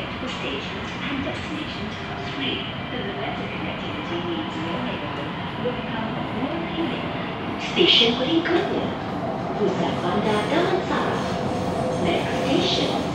get to the stations and destinations for free. The better connectivity means your neighborhood will become more appealing. Station berikutnya, Pusat Bandar Damansara. Next station,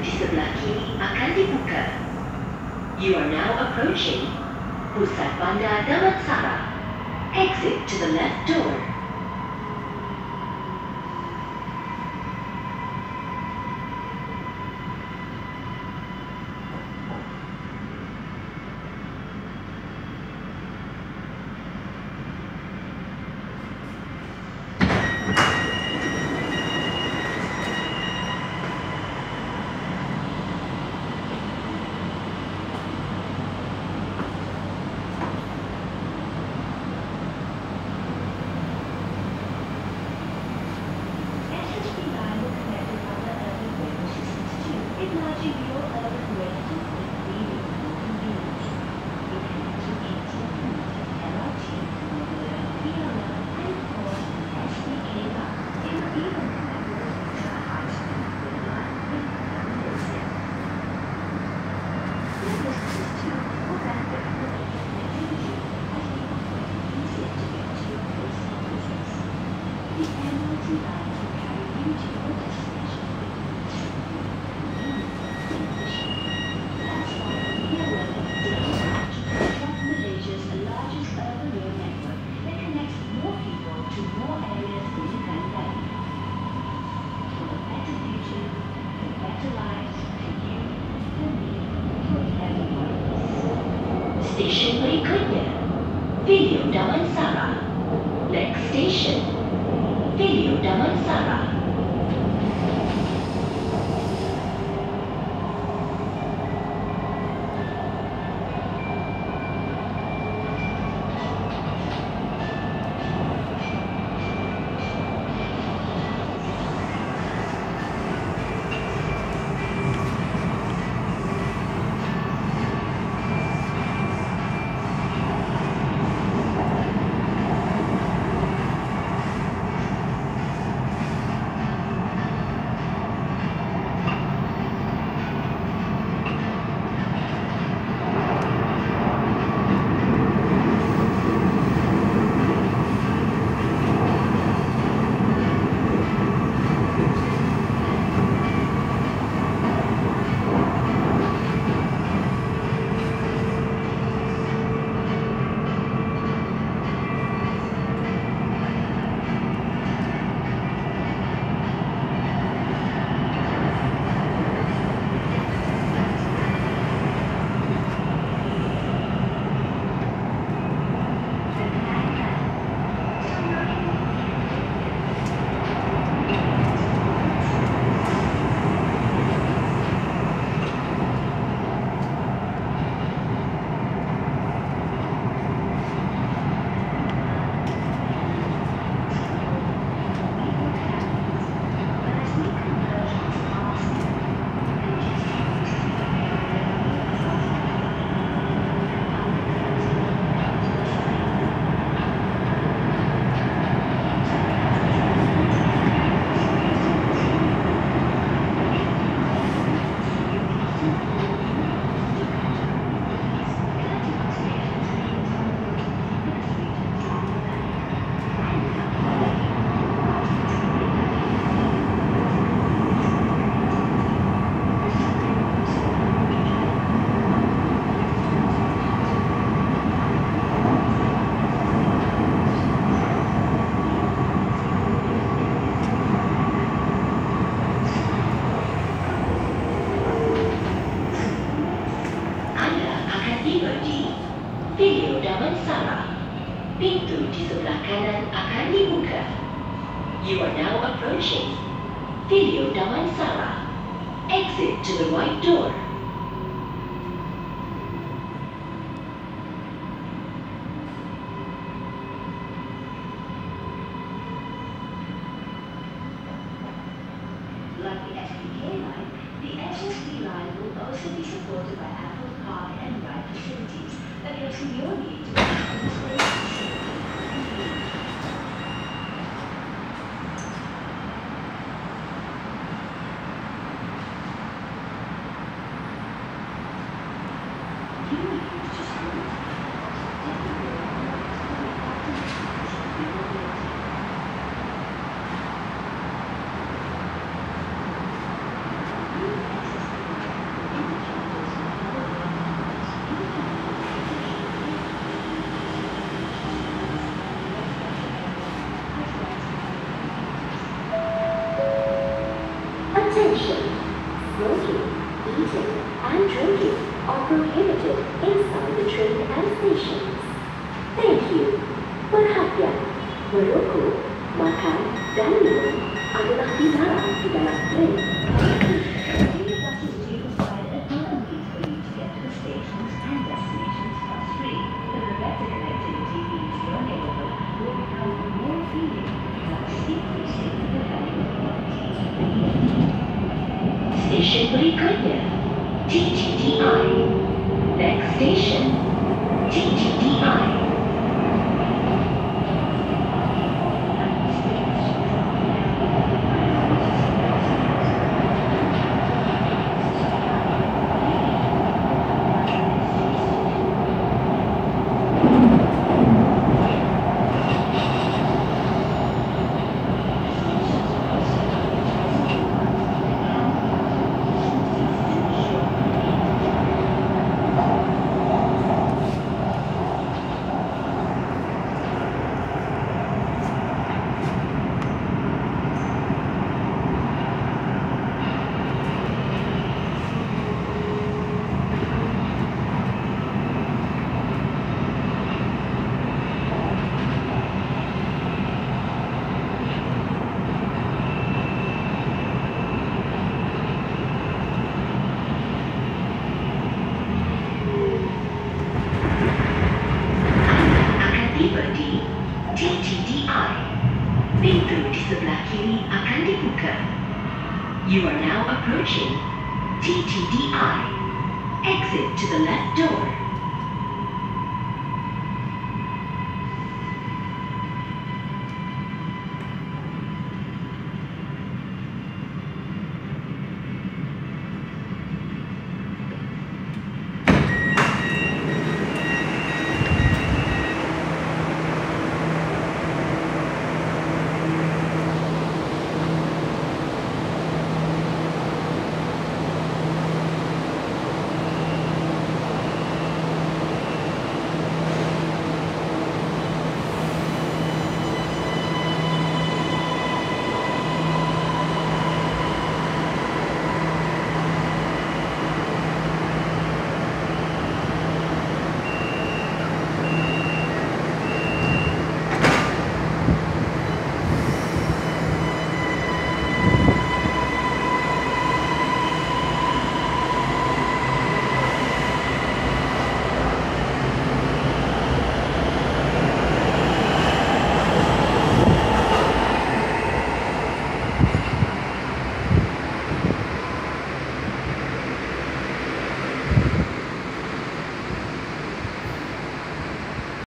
Sebelah kiri akan dibuka. You are now approaching Pusat Bandar Damansara. Exit to the left door. Station berikutnya, Video Damansara. Next station, Video Damansara. pribadi. Video Daman Sarah. Pintu di sebelah kanan akan dibuka. You are now approaching. Video Daman Sarah. Exit to the right door. And drinking are prohibited inside the train and stations. Thank you. Perhatian, merokok, makan, dan minum adalah dilarang di dalam train. These buses do provide additional means for you to get to the stations and destinations cost-free. The better connectivity means your neighborhood will become more appealing, thus increasing the value of property. Station berikutnya, TTDI. Next station, TTDI. akan tiba di TTDI. Pintu di sebelah kiri akan dibuka. You are now approaching TTDI. Exit to the left door.